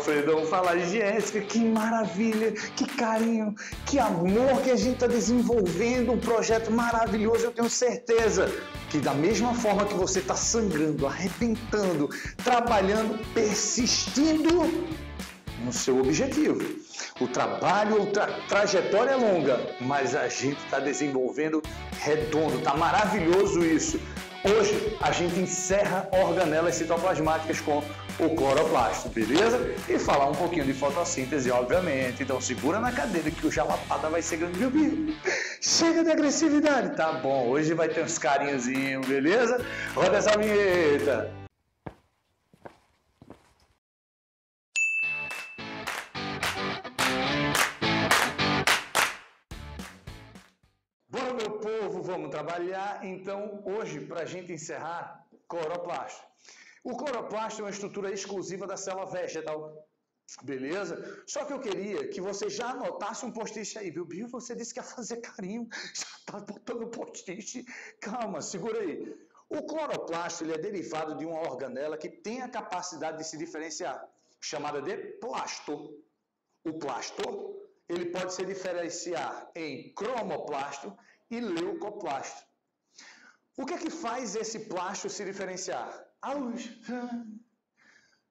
Alfredão. Fala, Jéssica, que maravilha, que carinho, que amor que a gente está desenvolvendo, um projeto maravilhoso, eu tenho certeza que da mesma forma que você está sangrando, arrebentando, trabalhando, persistindo no seu objetivo. O trabalho, a tra trajetória é longa, mas a gente está desenvolvendo redondo, está maravilhoso isso. Hoje a gente encerra organelas citoplasmáticas com o cloroplasto, beleza? E falar um pouquinho de fotossíntese, obviamente. Então segura na cadeira que o jalapada vai ser grande, viu, Bia? Chega de agressividade, tá bom? Hoje vai ter uns carinhozinhos, beleza? Roda essa vinheta! Bora, meu povo, vamos trabalhar. Então, hoje, para a gente encerrar, cloroplasto. O cloroplasto é uma estrutura exclusiva da célula vegetal. Beleza? Só que eu queria que você já anotasse um post-it aí, viu? Você disse que ia fazer carinho, já tá botando post-it. Calma, segura aí. O cloroplasto ele é derivado de uma organela que tem a capacidade de se diferenciar, chamada de plasto. O plasto ele pode se diferenciar em cromoplasto e leucoplasto. O que é que faz esse plasto se diferenciar? A luz.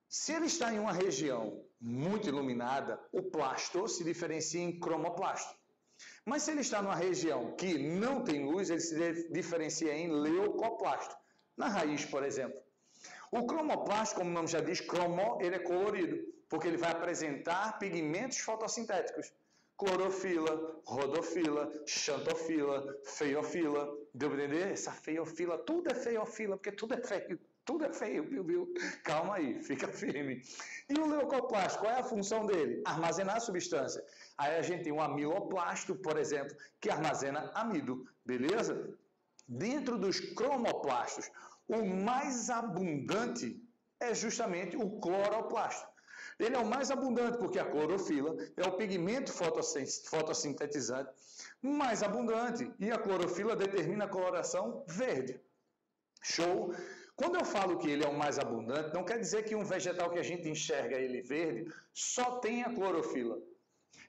Se ele está em uma região muito iluminada, o plasto se diferencia em cromoplasto. Mas se ele está numa região que não tem luz, ele se diferencia em leucoplasto. Na raiz, por exemplo. O cromoplasto, como o nome já diz, cromo, ele é colorido, porque ele vai apresentar pigmentos fotossintéticos clorofila, rodofila, xantofila, feiofila. Deu para entender? Essa feiofila, tudo é feiofila, porque tudo é feio. Tudo é feio, viu, viu? Calma aí, fica firme. E o leucoplasto, qual é a função dele? Armazenar a substância. Aí a gente tem o amiloplasto, por exemplo, que armazena amido, beleza? Dentro dos cromoplastos, o mais abundante é justamente o cloroplasto. Ele é o mais abundante porque a clorofila é o pigmento fotossintetizante mais abundante e a clorofila determina a coloração verde. Show? Quando eu falo que ele é o mais abundante, não quer dizer que um vegetal que a gente enxerga ele verde só tem a clorofila.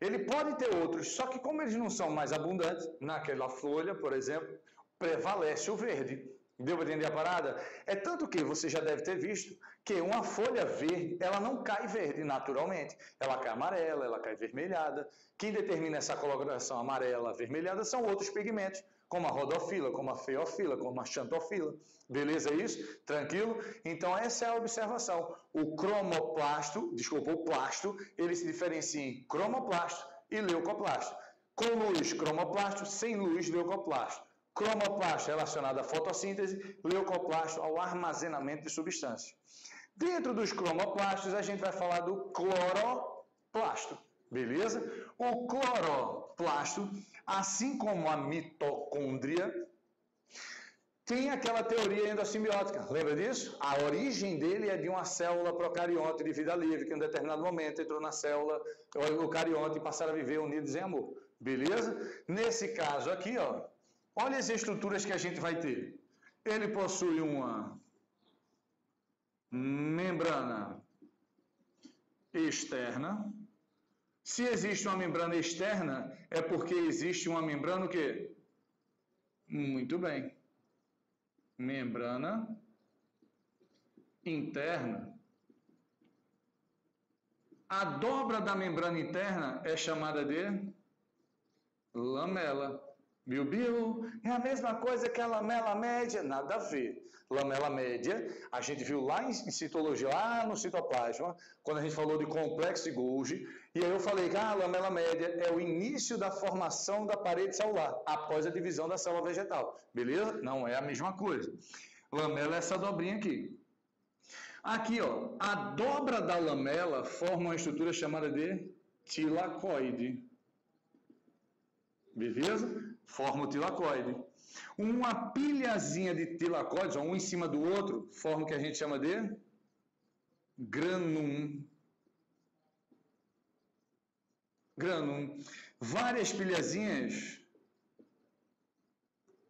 Ele pode ter outros, só que como eles não são mais abundantes, naquela folha, por exemplo, prevalece o verde. Deu para entender a parada? É tanto que você já deve ter visto que uma folha verde, ela não cai verde naturalmente. Ela cai amarela, ela cai vermelhada. Quem determina essa coloração amarela, avermelhada são outros pigmentos, como a rodofila, como a feofila, como a xantofila. Beleza isso? Tranquilo? Então essa é a observação. O cromoplasto, desculpa, o plasto, ele se diferencia em cromoplasto e leucoplasto. Com luz, cromoplasto, sem luz, leucoplasto. Cromoplasto relacionado à fotossíntese, leucoplasto ao armazenamento de substâncias. Dentro dos chromoplastos, a gente vai falar do cloroplasto, beleza? O cloroplasto, assim como a mitocôndria, tem aquela teoria endossimbiótica. Lembra disso? A origem dele é de uma célula procarionte de vida livre, que em um determinado momento entrou na célula eucarionte e passaram a viver unidos em amor. Beleza? Nesse caso aqui, ó, Olha as estruturas que a gente vai ter. Ele possui uma membrana externa. Se existe uma membrana externa, é porque existe uma membrana o quê? Muito bem. Membrana interna. A dobra da membrana interna é chamada de lamela. Bill, é a mesma coisa que a lamela média? Nada a ver. Lamela média, a gente viu lá em citologia, lá no citoplasma, quando a gente falou de complexo de Golgi, e aí eu falei que ah, a lamela média é o início da formação da parede celular, após a divisão da célula vegetal. Beleza? Não é a mesma coisa. Lamela é essa dobrinha aqui. Aqui, ó, a dobra da lamela forma uma estrutura chamada de tilacoide. Beleza? Forma o tilacoide. Uma pilhazinha de tilacoides, um em cima do outro, forma o que a gente chama de granum. Granum. Várias pilhazinhas,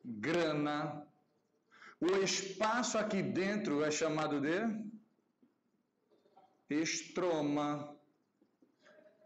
grana. O espaço aqui dentro é chamado de estroma.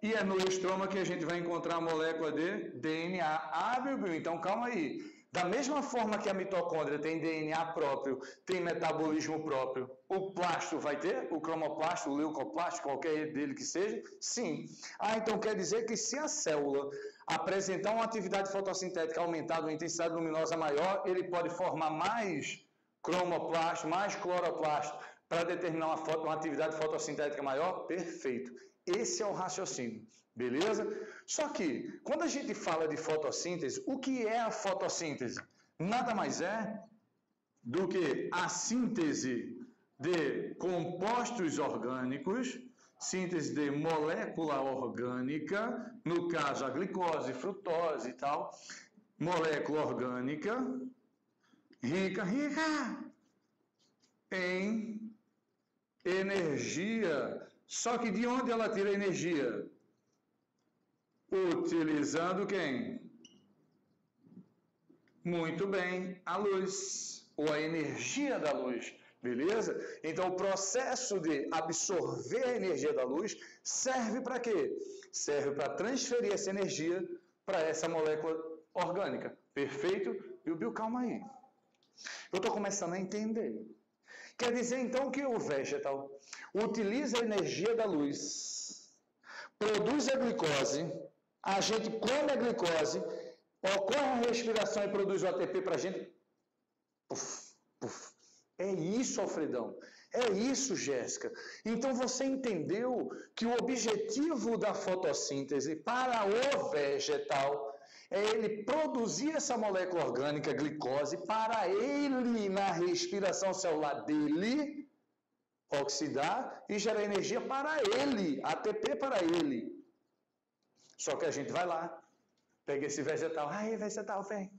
E é no estroma que a gente vai encontrar a molécula de DNA. Ah, Bill, então calma aí. Da mesma forma que a mitocôndria tem DNA próprio, tem metabolismo próprio, o plasto vai ter? O cromoplasto, o leucoplasto, qualquer dele que seja? Sim. Ah, então quer dizer que se a célula apresentar uma atividade fotossintética aumentada, uma intensidade luminosa maior, ele pode formar mais cromoplasto, mais cloroplasto, para determinar uma, foto, uma atividade fotossintética maior? Perfeito. Esse é o raciocínio, beleza? Só que, quando a gente fala de fotossíntese, o que é a fotossíntese? Nada mais é do que a síntese de compostos orgânicos, síntese de molécula orgânica, no caso a glicose, frutose e tal, molécula orgânica, rica, rica em energia. Só que de onde ela tira energia? Utilizando quem? Muito bem, a luz, ou a energia da luz, beleza? Então, o processo de absorver a energia da luz serve para quê? Serve para transferir essa energia para essa molécula orgânica. Perfeito? E o Bill, calma aí. Eu estou começando a entender. Quer dizer então que o vegetal utiliza a energia da luz, produz a glicose, a gente come a glicose, ocorre a respiração e produz o ATP para a gente. Puf, puf. É isso, Alfredão. É isso, Jéssica. Então você entendeu que o objetivo da fotossíntese para o vegetal é ele produzir essa molécula orgânica, glicose, para ele, na respiração celular dele, oxidar e gerar energia para ele, ATP para ele. Só que a gente vai lá, pega esse vegetal, ai, vegetal, vem,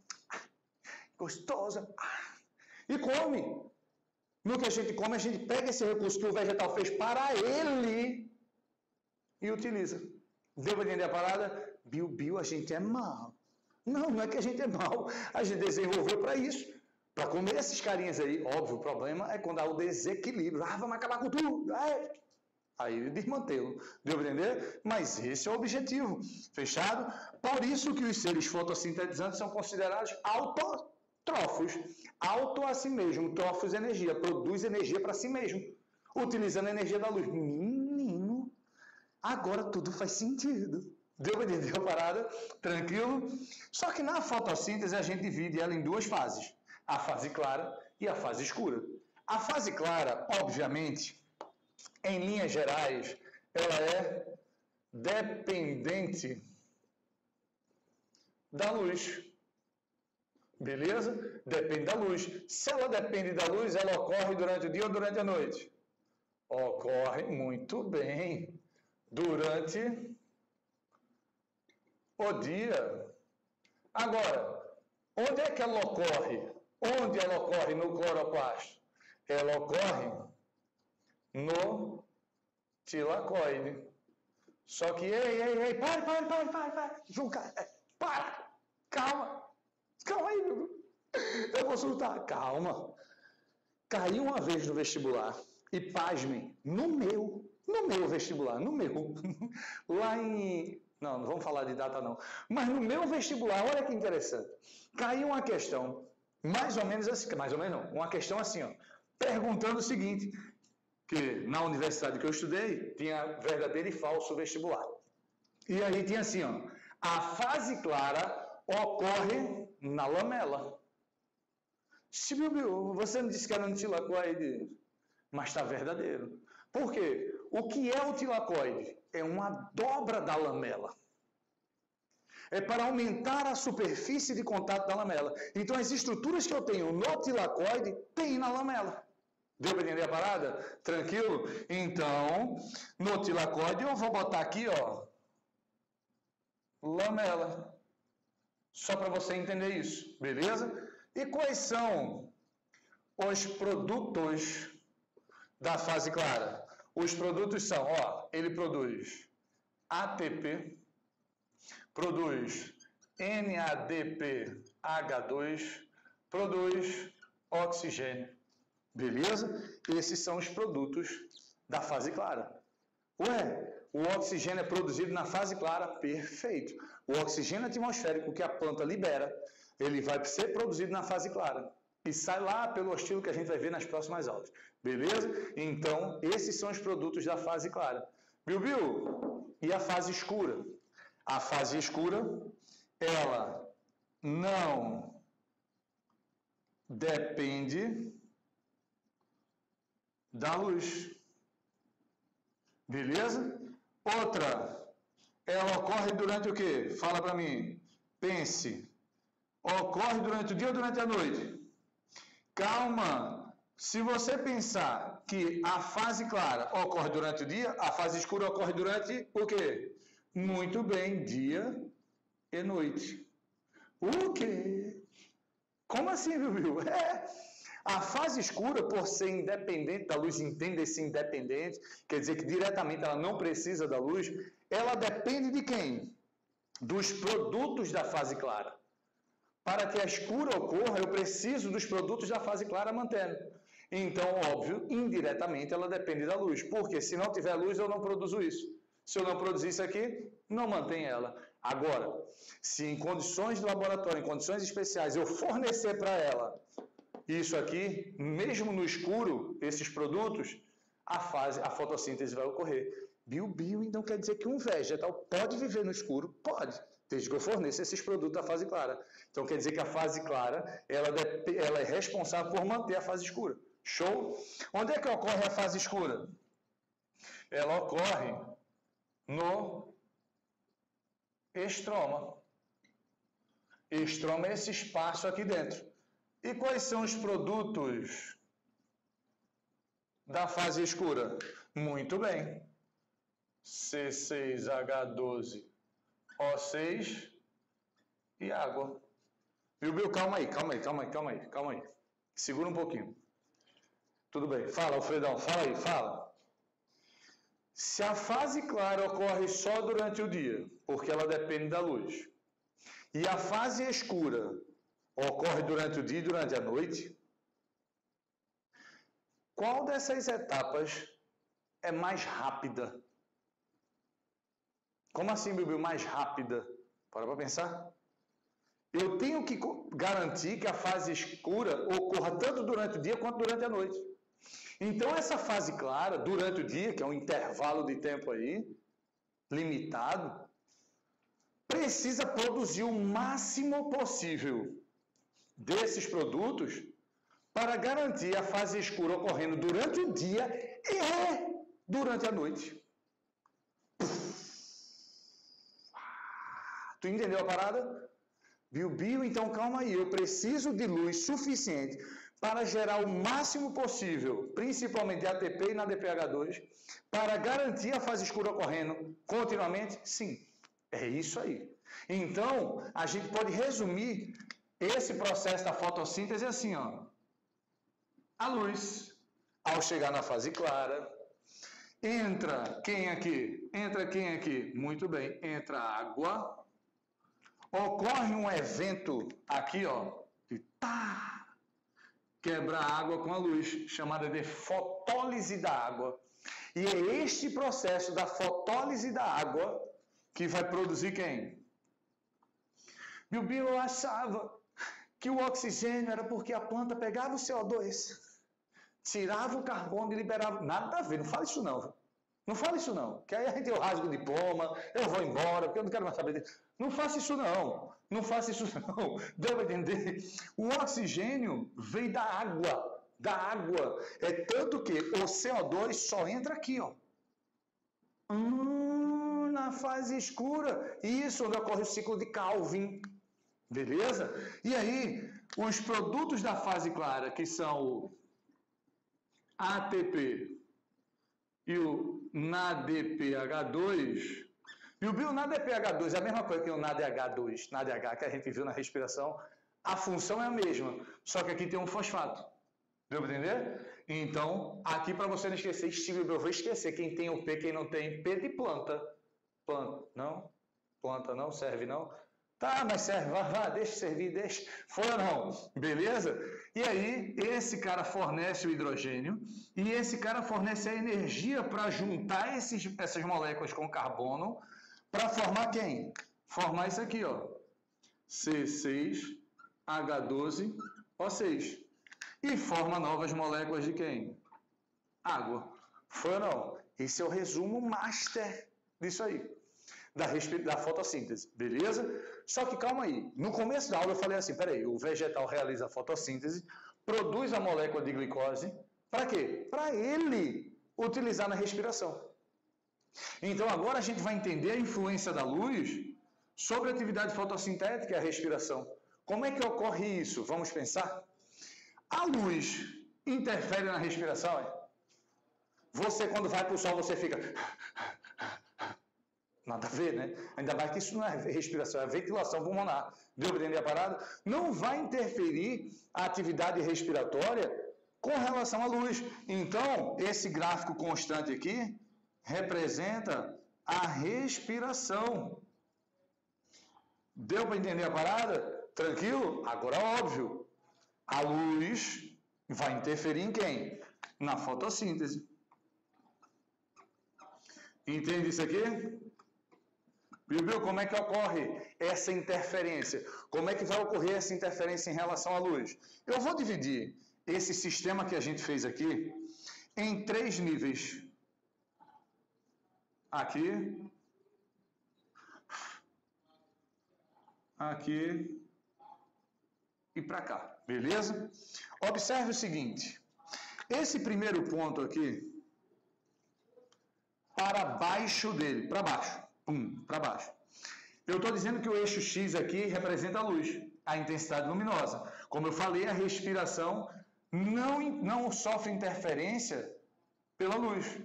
gostosa, e come. No que a gente come, a gente pega esse recurso que o vegetal fez para ele e utiliza. Deu para entender a parada? Bill, a gente é mal. Não, não é que a gente é mal. A gente desenvolveu para isso. Para comer esses carinhas aí. Óbvio, o problema é quando há o desequilíbrio. Ah, vamos acabar com tudo. É. Aí desmantê-lo. Deu para entender? Mas esse é o objetivo. Fechado? Por isso que os seres fotossintetizantes são considerados autotrófos. Auto a si mesmo. Trófos energia. Produz energia para si mesmo. Utilizando a energia da luz. Menino, agora tudo faz sentido. Deu para entender a parada? Tranquilo? Só que na fotossíntese a gente divide ela em duas fases: a fase clara e a fase escura. A fase clara, obviamente, em linhas gerais, ela é dependente da luz. Beleza? Depende da luz. Se ela depende da luz, ela ocorre durante o dia ou durante a noite? Ocorre muito bem durante o dia. Agora, onde é que ela ocorre? Onde ela ocorre no cloroplasto? Ela ocorre no tilacoide. Só que, ei, ei, ei, para, para, para, para, para, Juca, é, para, calma, calma aí, meu. eu vou soltar, calma. Caí uma vez no vestibular, e pasmem, no meu, no meu vestibular, no meu, lá em não, não vamos falar de data não. Mas no meu vestibular, olha que interessante. Caiu uma questão, mais ou menos assim, mais ou menos não, uma questão assim, ó, perguntando o seguinte, que na universidade que eu estudei, tinha verdadeiro e falso vestibular. E aí tinha assim, ó, a fase clara ocorre na lamela. Você não disse que era um tilacoide, mas está verdadeiro. Por quê? O que é o tilacoide? É uma dobra da lamela. É para aumentar a superfície de contato da lamela. Então, as estruturas que eu tenho no tilacoide, tem na lamela. Deu para entender a parada? Tranquilo? Então, no tilacoide, eu vou botar aqui, ó, lamela. Só para você entender isso, beleza? E quais são os produtos da fase clara? Os produtos são, ó, ele produz ATP, produz NADPH2, produz oxigênio. Beleza? Esses são os produtos da fase clara. Ué, O oxigênio é produzido na fase clara? Perfeito. O oxigênio atmosférico que a planta libera, ele vai ser produzido na fase clara. E sai lá pelo estilo que a gente vai ver nas próximas aulas. Beleza? Então, esses são os produtos da fase clara. Bill, Bill, e a fase escura? A fase escura, ela não depende da luz. Beleza? Outra, ela ocorre durante o quê? Fala para mim. Pense. Ocorre durante o dia ou durante a noite? Calma. Se você pensar que a fase clara ocorre durante o dia, a fase escura ocorre durante o quê? Muito bem, dia e noite. O quê? Como assim, viu? É. A fase escura, por ser independente da luz, entenda-se independente, quer dizer que diretamente ela não precisa da luz, ela depende de quem? Dos produtos da fase clara. Para que a escura ocorra, eu preciso dos produtos da fase clara mantendo. Então, óbvio, indiretamente ela depende da luz, porque se não tiver luz eu não produzo isso. Se eu não produzir isso aqui, não mantém ela. Agora, se em condições de laboratório, em condições especiais, eu fornecer para ela isso aqui, mesmo no escuro, esses produtos, a fase, a fotossíntese vai ocorrer. Bio, bio, então quer dizer que um vegetal pode viver no escuro? Pode, desde que eu forneça esses produtos da fase clara. Então quer dizer que a fase clara, ela, ela é responsável por manter a fase escura. Show? Onde é que ocorre a fase escura? Ela ocorre no estroma. Estroma é esse espaço aqui dentro. E quais são os produtos da fase escura? Muito bem. C6H12, O6 e água. Viu, Bill? Calma aí, calma aí, calma aí, calma aí, calma aí. Segura um pouquinho. Tudo bem. Fala, Alfredão, fala aí, fala. Se a fase clara ocorre só durante o dia, porque ela depende da luz, e a fase escura ocorre durante o dia e durante a noite, qual dessas etapas é mais rápida? Como assim, Bibi, mais rápida? Para para pensar. Eu tenho que garantir que a fase escura ocorra tanto durante o dia quanto durante a noite. Então, essa fase clara, durante o dia, que é um intervalo de tempo aí, limitado, precisa produzir o máximo possível desses produtos para garantir a fase escura ocorrendo durante o dia e durante a noite. Tu entendeu a parada? Viu, Bio? Então calma aí, eu preciso de luz suficiente para gerar o máximo possível, principalmente ATP e na DPH2, para garantir a fase escura ocorrendo continuamente? Sim, é isso aí. Então, a gente pode resumir esse processo da fotossíntese assim, ó. A luz, ao chegar na fase clara, entra quem aqui? Entra quem aqui? Muito bem, entra água. Ocorre um evento aqui, ó, de tá, quebra a água com a luz, chamada de fotólise da água. E é este processo da fotólise da água que vai produzir quem? Eu achava que o oxigênio era porque a planta pegava o CO2, tirava o carbono e liberava. Nada a ver, não fala isso não. Não fala isso não. Que aí a gente eu rasgo o diploma, eu vou embora, porque eu não quero mais saber disso. Não faça isso não. Não faça isso não. Deu para entender? O oxigênio vem da água. Da água. É tanto que o CO2 só entra aqui, ó. Hum, na fase escura. Isso onde ocorre o ciclo de Calvin. Beleza? E aí, os produtos da fase clara, que são o ATP e o NADPH2, e o bio-NADPH2 é a mesma coisa que o NADH2, NADH que a gente viu na respiração, a função é a mesma, só que aqui tem um fosfato. Deu para entender? Então, aqui para você não esquecer, Steve, eu vou esquecer quem tem o P, quem não tem P de planta. Planta, não? Planta não serve não? Tá, mas serve, vá, vá, deixa servir, deixa. Não? Beleza? E aí, esse cara fornece o hidrogênio e esse cara fornece a energia para juntar esses, essas moléculas com carbono para formar quem? Formar isso aqui, ó. C6H12O6. E forma novas moléculas de quem? Água. Foi ou não? Esse é o resumo master disso aí da, da fotossíntese, beleza? Só que calma aí, no começo da aula eu falei assim, peraí, o vegetal realiza a fotossíntese, produz a molécula de glicose, para quê? Para ele utilizar na respiração. Então agora a gente vai entender a influência da luz sobre a atividade fotossintética e a respiração. Como é que ocorre isso? Vamos pensar? A luz interfere na respiração? É? Você, quando vai para o sol, você fica Nada a ver, né? Ainda mais que isso não é respiração, é ventilação pulmonar. Deu para entender a parada? Não vai interferir a atividade respiratória com relação à luz. Então, esse gráfico constante aqui representa a respiração. Deu para entender a parada? Tranquilo? Agora, óbvio, a luz vai interferir em quem? Na fotossíntese. Entende isso aqui? Viu como é que ocorre essa interferência? Como é que vai ocorrer essa interferência em relação à luz? Eu vou dividir esse sistema que a gente fez aqui em três níveis. Aqui, aqui e para cá, beleza? Observe o seguinte: esse primeiro ponto aqui, para baixo dele, para baixo pum, para baixo. Eu estou dizendo que o eixo X aqui representa a luz, a intensidade luminosa. Como eu falei, a respiração não, não sofre interferência pela luz.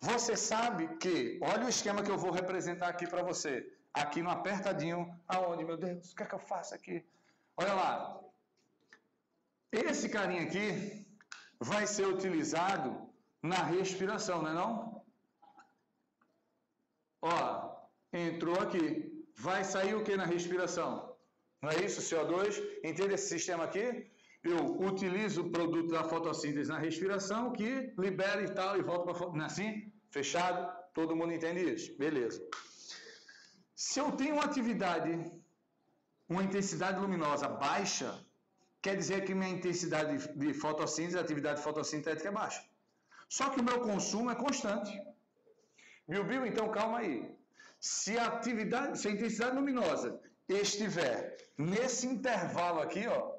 Você sabe que, olha o esquema que eu vou representar aqui para você. Aqui no apertadinho, aonde, meu Deus, o que é que eu faço aqui? Olha lá. Esse carinha aqui vai ser utilizado na respiração, não é não? Ó, entrou aqui. Vai sair o que na respiração? Não é isso, CO2? Entende esse sistema aqui? Eu utilizo o produto da fotossíntese na respiração que libera e tal e volta para é assim? Fechado? Todo mundo entende isso? Beleza. Se eu tenho uma atividade, uma intensidade luminosa baixa, quer dizer que minha intensidade de fotossíntese, atividade fotossintética é baixa. Só que o meu consumo é constante. Viu, Bill? Então calma aí. Se a atividade, se a intensidade luminosa estiver nesse intervalo aqui, ó,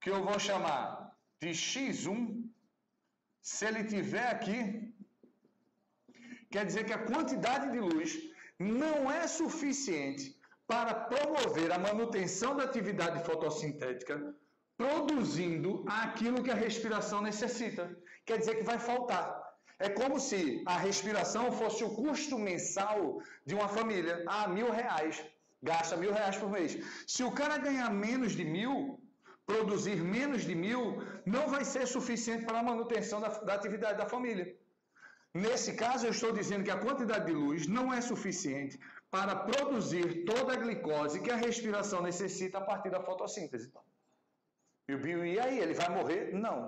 que eu vou chamar de x1, se ele tiver aqui, quer dizer que a quantidade de luz não é suficiente para promover a manutenção da atividade fotossintética, produzindo aquilo que a respiração necessita. Quer dizer que vai faltar. É como se a respiração fosse o custo mensal de uma família. Ah, mil reais. Gasta mil reais por mês. Se o cara ganhar menos de mil, produzir menos de mil, não vai ser suficiente para a manutenção da, da atividade da família. Nesse caso, eu estou dizendo que a quantidade de luz não é suficiente para produzir toda a glicose que a respiração necessita a partir da fotossíntese. E aí, ele vai morrer? Não.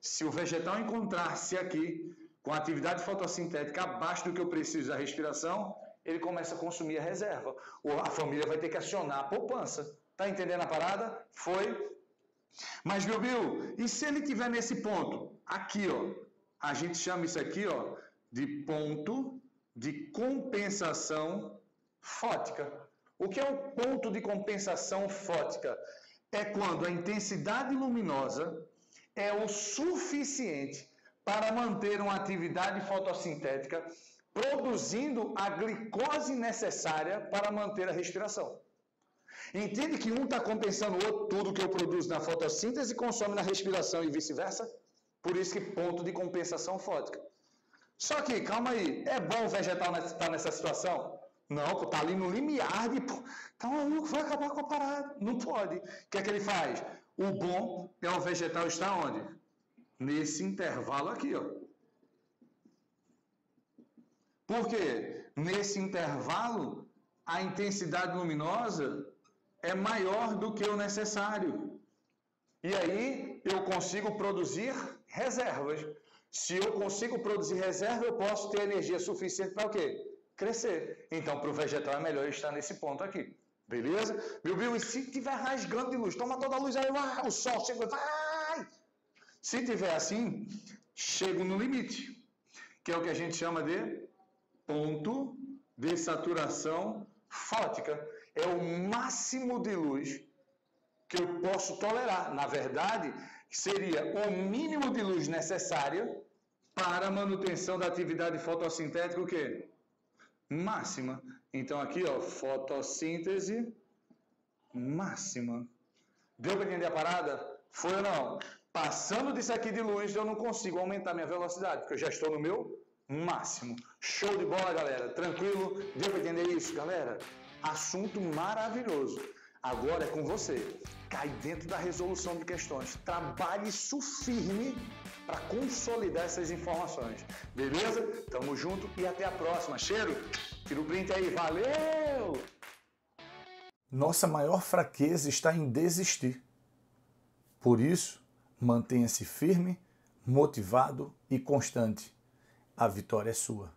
Se o vegetal encontrar-se aqui com atividade fotossintética abaixo do que eu preciso da respiração, ele começa a consumir a reserva. Ou a família vai ter que acionar a poupança. Tá entendendo a parada? Foi. Mas, meu Bill, e se ele tiver nesse ponto? Aqui, ó. A gente chama isso aqui, ó, de ponto de compensação fótica. O que é o ponto de compensação fótica? É quando a intensidade luminosa é o suficiente para manter uma atividade fotossintética, produzindo a glicose necessária para manter a respiração. Entende que um está compensando o outro, tudo que eu produzo na fotossíntese consome na respiração e vice-versa? Por isso que ponto de compensação fótica. Só que, calma aí, é bom o vegetal estar tá nessa situação? Não, está ali no limiar de. Tá maluco, vai acabar com a parada. Não pode. O que é que ele faz? O bom é o vegetal estar onde? Nesse intervalo aqui, ó. Por quê? Nesse intervalo a intensidade luminosa é maior do que o necessário. E aí eu consigo produzir reservas. Se eu consigo produzir reserva, eu posso ter energia suficiente para o quê? Crescer. Então, para o vegetal é melhor estar nesse ponto aqui. Beleza? Meu Bill, e se tiver rasgando de luz, toma toda a luz aí, o sol chega! Se tiver assim, chego no limite, que é o que a gente chama de ponto de saturação fótica. É o máximo de luz que eu posso tolerar. Na verdade, seria o mínimo de luz necessária para a manutenção da atividade fotossintética, o quê? Máxima. Então aqui, ó, fotossíntese máxima. Deu para entender a parada? Foi ou não? Passando disso aqui de luz, eu não consigo aumentar minha velocidade, porque eu já estou no meu máximo. Show de bola, galera. Tranquilo? Deu para entender isso, galera? Assunto maravilhoso. Agora é com você. Cai dentro da resolução de questões. Trabalhe isso firme para consolidar essas informações. Beleza? Tamo junto e até a próxima. Cheiro, tira o print aí. Valeu! Nossa maior fraqueza está em desistir. Por isso, mantenha-se firme, motivado e constante. A vitória é sua.